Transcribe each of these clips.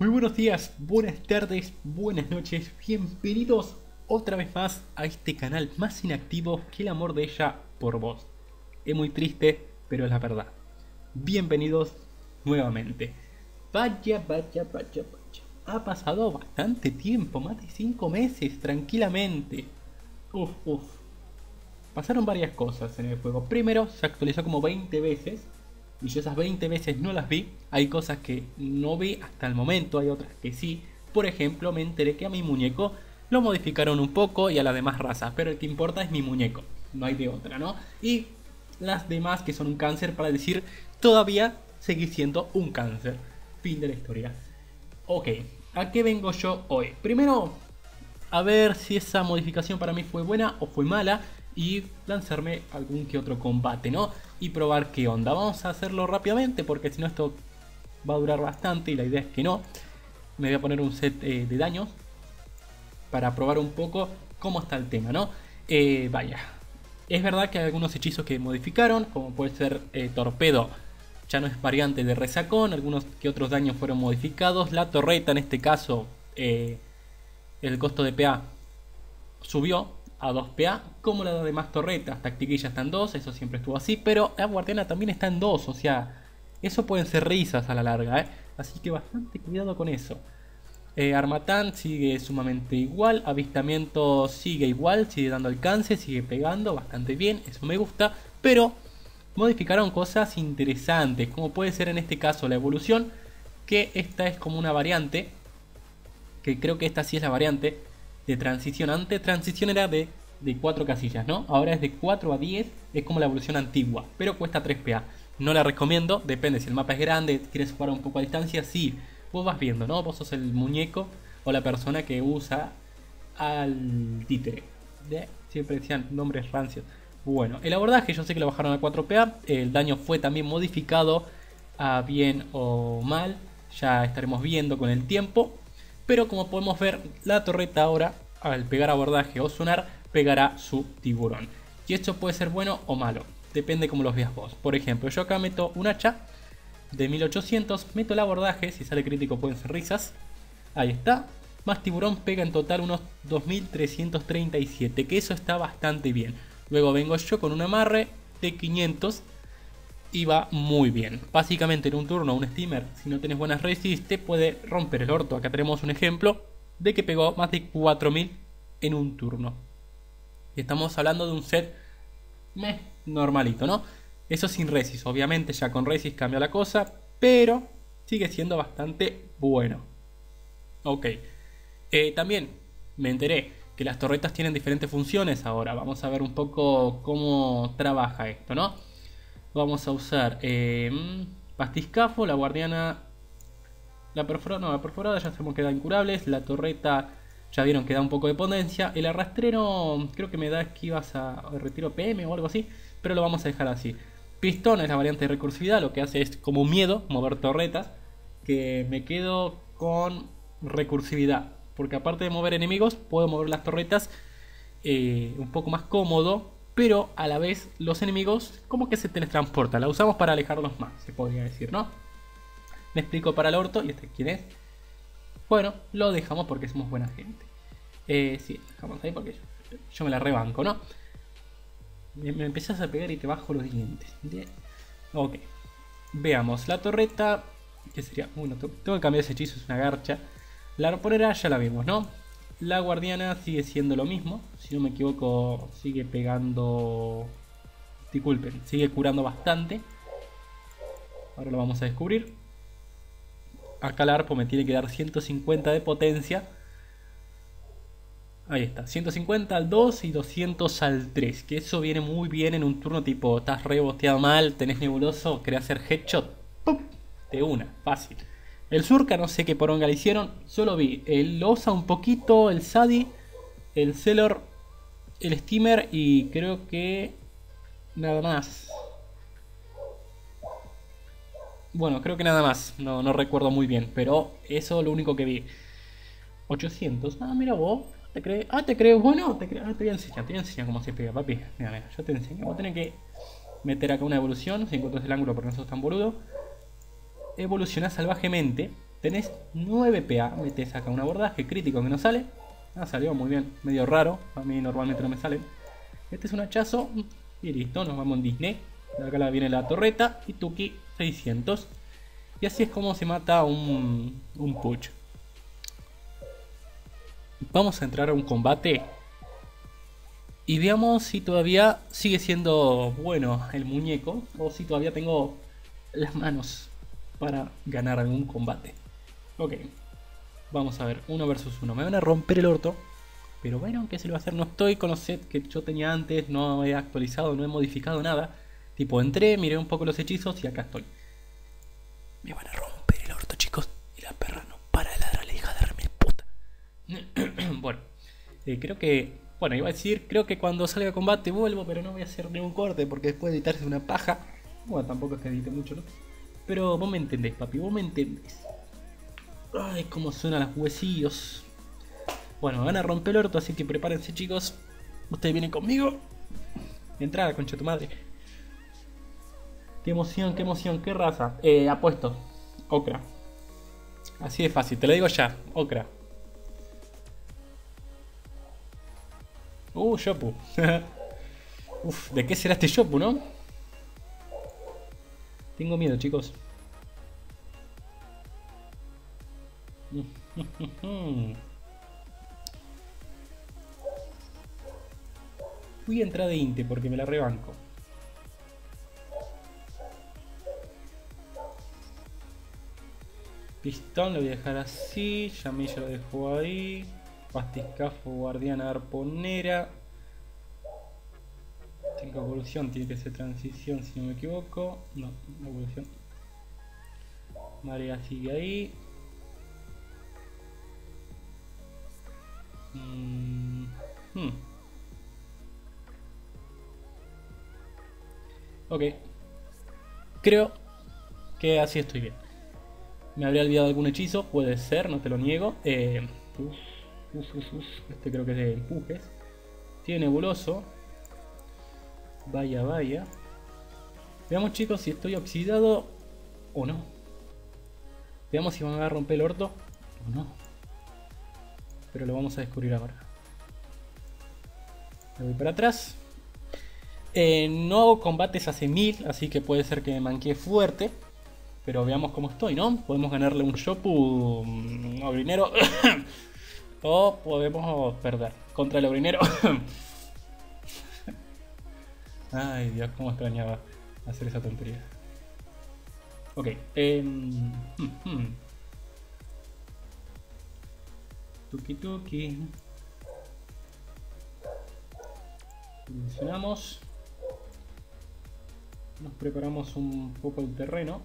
Muy buenos días, buenas tardes, buenas noches, bienvenidos otra vez más a este canal más inactivo que el amor de ella por vos. Es muy triste, pero es la verdad. Bienvenidos nuevamente. Vaya, vaya, vaya, vaya. Ha pasado bastante tiempo, más de 5 meses, tranquilamente. Uf, uf. Pasaron varias cosas en el juego. Primero, se actualizó como 20 veces y yo esas 20 veces no las vi. Hay cosas que no vi hasta el momento, hay otras que sí. Por ejemplo, me enteré que a mi muñeco lo modificaron un poco y a las demás razas, pero el que importa es mi muñeco, no hay de otra, ¿no? Y las demás que son un cáncer para decir todavía seguir siendo un cáncer. Fin de la historia. Ok, ¿a qué vengo yo hoy? Primero, a ver si esa modificación para mí fue buena o fue mala y lanzarme algún que otro combate, ¿no? Y probar qué onda. Vamos a hacerlo rápidamente porque si no esto va a durar bastante y la idea es que no. Me voy a poner un set eh, de daños para probar un poco cómo está el tema, ¿no? Eh, vaya, es verdad que hay algunos hechizos que modificaron, como puede ser eh, Torpedo, ya no es variante de resacón, algunos que otros daños fueron modificados, la torreta en este caso, el costo de PA subió, a 2 PA, como las demás torretas. Tactiquilla está en 2, eso siempre estuvo así, pero la guardiana también está en 2, o sea, eso pueden ser risas a la larga, ¿eh? así que bastante cuidado con eso. Eh, Armatán sigue sumamente igual, avistamiento sigue igual, sigue dando alcance, sigue pegando bastante bien, eso me gusta, pero modificaron cosas interesantes, como puede ser en este caso la evolución, que esta es como una variante, que creo que esta sí es la variante, de transición. Antes transición era de, de 4 casillas, ¿no? Ahora es de 4 a 10, es como la evolución antigua, pero cuesta 3 PA. No la recomiendo, depende si el mapa es grande, quieres jugar un poco a distancia, sí. Vos vas viendo, ¿no? Vos sos el muñeco o la persona que usa al títere. De, siempre decían nombres rancios. Bueno, el abordaje yo sé que lo bajaron a 4 PA, el daño fue también modificado a bien o mal, ya estaremos viendo con el tiempo. Pero como podemos ver, la torreta ahora, al pegar abordaje o sonar, pegará su tiburón. Y esto puede ser bueno o malo, depende como los veas vos. Por ejemplo, yo acá meto un hacha de 1800, meto el abordaje, si sale crítico pueden ser risas. Ahí está. Más tiburón pega en total unos 2337, que eso está bastante bien. Luego vengo yo con un amarre de 500 y va muy bien. Básicamente en un turno un steamer, si no tenés buenas resist, te puede romper el orto. Acá tenemos un ejemplo de que pegó más de 4000 en un turno. Y estamos hablando de un set meh, normalito, ¿no? Eso sin resist, obviamente ya con resist cambia la cosa, pero sigue siendo bastante bueno. Ok. Eh, también me enteré que las torretas tienen diferentes funciones ahora. Vamos a ver un poco cómo trabaja esto, ¿no? Vamos a usar eh, Pastiscafo, la guardiana. La perforada, ya sabemos que da incurables. La torreta ya vieron que da un poco de potencia. El arrastrero creo que me da esquivas a, retiro PM o algo así. Pero lo vamos a dejar así. Pistón es la variante de recursividad, lo que hace es como miedo, mover torretas. Que me quedo con recursividad. Porque aparte de mover enemigos, puedo mover las torretas eh, un poco más cómodo pero a la vez los enemigos como que se teletransportan. La usamos para alejarlos más, se podría decir, ¿no? Me explico para el orto, y este quién es. Bueno, lo dejamos porque somos buena gente. Eh, sí, dejamos ahí porque yo, me la rebanco, ¿no? Me, me, empezás a pegar y te bajo los dientes. Ok. Veamos, la torreta. Que sería. Bueno, tengo que cambiar ese hechizo, es una garcha. La arporera ya la vimos, ¿no? La guardiana sigue siendo lo mismo. Si no me equivoco, sigue pegando. Disculpen, sigue curando bastante. Ahora lo vamos a descubrir. Acá el arpo me tiene que dar 150 de potencia. Ahí está, 150 al 2 y 200 al 3. Que eso viene muy bien en un turno tipo, estás reboteado mal, tenés nebuloso, querés hacer headshot. ¡Pum! De una, fácil. El Surca no sé qué poronga le hicieron. Solo vi el Osa un poquito, el Sadi, el Celor, el Steamer y creo que nada más. Bueno, creo que nada más. No, no recuerdo muy bien. Pero eso es lo único que vi. 800. Ah, mira vos. ¿Te crees? Ah, te crees bueno. Te, crees? Ah, te voy a enseñar. Te voy a enseñar cómo se pega, papi. Mira, mira. Yo te enseño. Vos tenés que meter acá una evolución. Si encuentras el ángulo porque no sos tan boludo evoluciona salvajemente Tenés 9 PA, metes acá un abordaje crítico que no sale. Ah, salió muy bien, medio raro, a mí normalmente no me sale. Este es un hachazo y listo, nos vamos en Disney. Acá viene la torreta y Tuki 600. Y así es como se mata un, un Puch. Vamos a entrar a un combate. Y veamos si todavía sigue siendo bueno el muñeco. O si todavía tengo las manos para ganar algún combate. Ok. Vamos a ver, uno versus uno. Me van a romper el orto. Pero bueno, ¿qué se lo va a hacer? No estoy con los sets que yo tenía antes. No he actualizado, no he modificado nada. Tipo, entré, miré un poco los hechizos y acá estoy. Me van a romper el orto, chicos. Y la perra no para de ladrar, la hija de remil puta. bueno, eh, creo que. Bueno, iba a decir, creo que cuando salga a combate vuelvo, pero no voy a hacer ningún corte porque después de editarse una paja. Bueno, tampoco es que edite mucho, ¿no? Pero vos me entendés, papi, vos me entendés. Ay, cómo suenan los huesillos. Bueno, van a romper el orto, así que prepárense, chicos. Ustedes vienen conmigo. Entrada, concha tu madre. Qué emoción, qué emoción, qué raza. Eh, apuesto. Okra. Así de fácil, te lo digo ya. Okra. Uh, Shopu. Uf, ¿de qué será este Shopu, no? Tengo miedo, chicos. Fui a entrar de Inte porque me la rebanco. Pistón lo voy a dejar así. Yamilla lo dejo ahí. Pastiscafo, guardiana, arponera. Tengo evolución, tiene que ser transición si no me equivoco. No, evolución. María sigue ahí. Mm, hmm. Ok. Creo que así estoy bien. Me habría olvidado algún hechizo, puede ser, no te lo niego. Eh, este creo que es de empujes. Tiene nebuloso. Vaya, vaya. Veamos chicos si estoy oxidado o no. Veamos si van a romper el orto o no. Pero lo vamos a descubrir ahora. Me voy para atrás. Eh, no hago combates hace mil, así que puede ser que me manquee fuerte. Pero veamos cómo estoy, ¿no? Podemos ganarle un Shopu mm, Obrinero. o podemos perder contra el Obrinero. Ay, Dios, cómo extrañaba hacer esa tontería. Ok. Eh, Tuki tuki. Mencionamos. Nos preparamos un poco el terreno.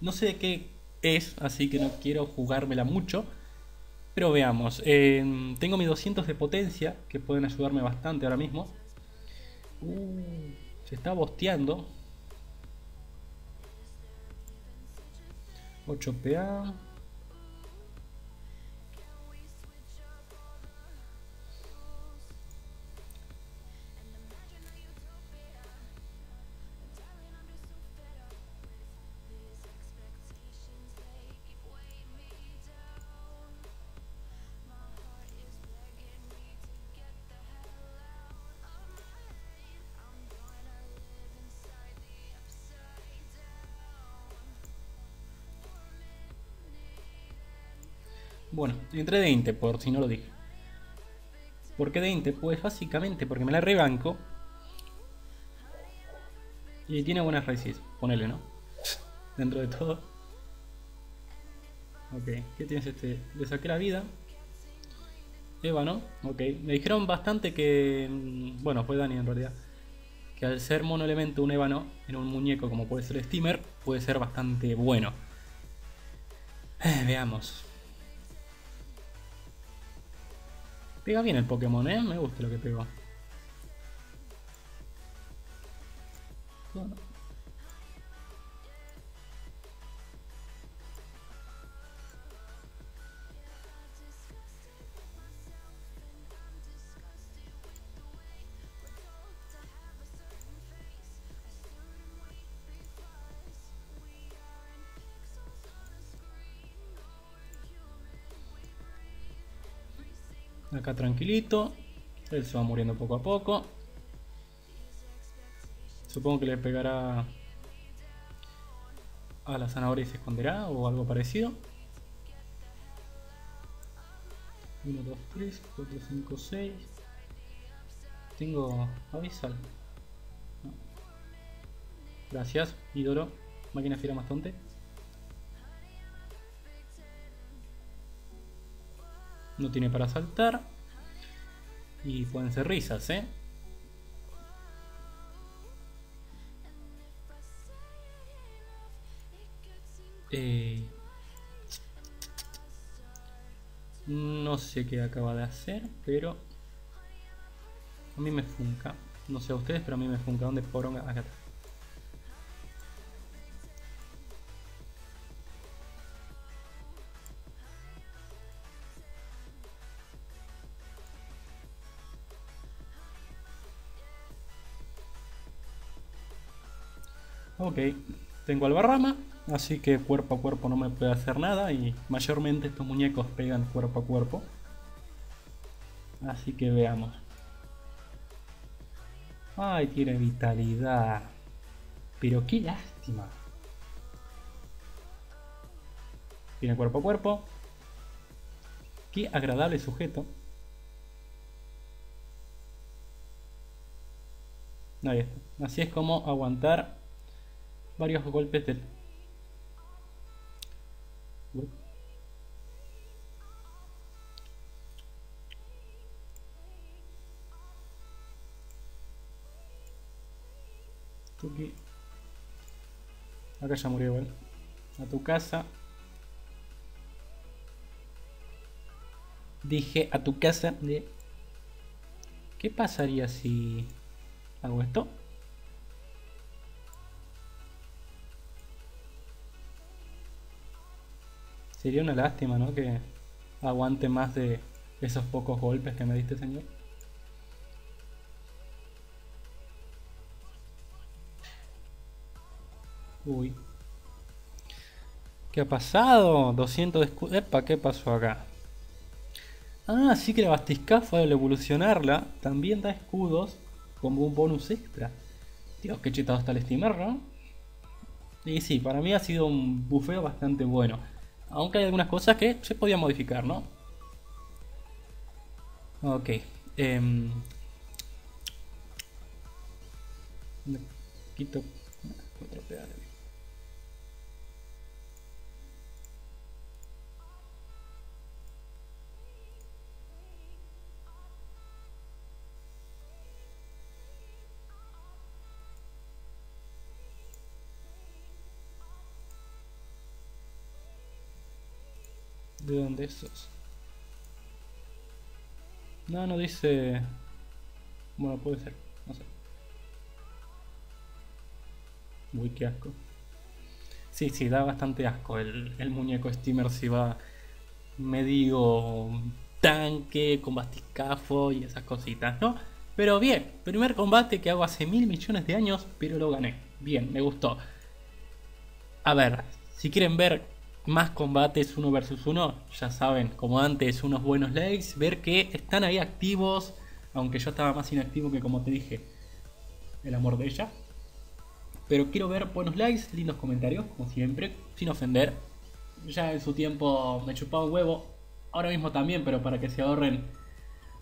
No sé de qué es, así que no quiero jugármela mucho. Pero veamos, eh, tengo mis 200 de potencia, que pueden ayudarme bastante ahora mismo. Uh, se está bosteando. 8 PA. Bueno, entré de Inte, por si no lo dije. ¿Por qué de Inte? Pues básicamente porque me la rebanco. Y tiene buenas raíces, ponele, ¿no? Dentro de todo. Ok, ¿qué tienes este? Le saqué la vida. Ébano, ok. Me dijeron bastante que... Mm, bueno, fue Dani en realidad. Que al ser mono elemento un ébano en un muñeco como puede ser Steamer, puede ser bastante bueno. Eh, veamos. Pega bien el Pokémon, ¿eh? Me gusta lo que pegó. Acá tranquilito. Él se va muriendo poco a poco. Supongo que le pegará a la zanahoria y se esconderá o algo parecido. 1, 2, 3, 4, 5, 6. Tengo avisal. Gracias, ídolo. Máquina fiera tonte No tiene para saltar. Y pueden ser risas, ¿eh? Eh, no sé qué acaba de hacer, pero a mí me funca. No sé a ustedes, pero a mí me funca. ¿Dónde poronga? Acá está. Ok, tengo Albarrama, así que cuerpo a cuerpo no me puede hacer nada y mayormente estos muñecos pegan cuerpo a cuerpo. Así que veamos. Ay, tiene vitalidad. Pero qué lástima. Tiene cuerpo a cuerpo. Qué agradable sujeto. Ahí está. Así es como aguantar varios golpes del... Acá ya murió igual. A tu casa. Dije a tu casa de... ¿Qué pasaría si hago esto? Sería una lástima, ¿no? Que aguante más de esos pocos golpes que me diste, señor. Uy. ¿Qué ha pasado? 200 de escudo. Epa, ¿qué pasó acá? Ah, sí que la Bastiscafa al evolucionarla también da escudos como un bonus extra. Dios, qué chetado está el steamer, ¿no? Y sí, para mí ha sido un bufeo bastante bueno. Aunque hay algunas cosas que se podían modificar, ¿no? Ok. Eh, quito otro pedal. ¿De dónde esos? No, no dice... Bueno, puede ser, no sé. Uy, qué asco. Sí, sí, da bastante asco el, el muñeco steamer si va medio tanque con basticafo y esas cositas, ¿no? Pero bien, primer combate que hago hace mil millones de años, pero lo gané. Bien, me gustó. A ver, si quieren ver más combates uno versus uno, ya saben, como antes, unos buenos likes, ver que están ahí activos, aunque yo estaba más inactivo que como te dije, el amor de ella. Pero quiero ver buenos likes, lindos comentarios, como siempre, sin ofender. Ya en su tiempo me chupaba un huevo, ahora mismo también, pero para que se ahorren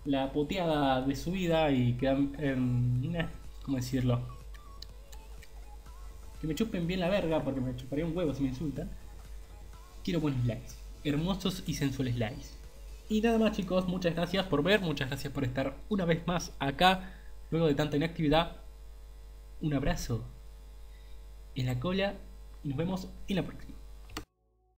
la puteada de su vida y quedan en... Eh, ¿Cómo decirlo? Que me chupen bien la verga, porque me chuparía un huevo si me insultan quiero buenos likes, hermosos y sensuales likes. Y nada más chicos, muchas gracias por ver, muchas gracias por estar una vez más acá, luego de tanta inactividad. Un abrazo en la cola y nos vemos en la próxima.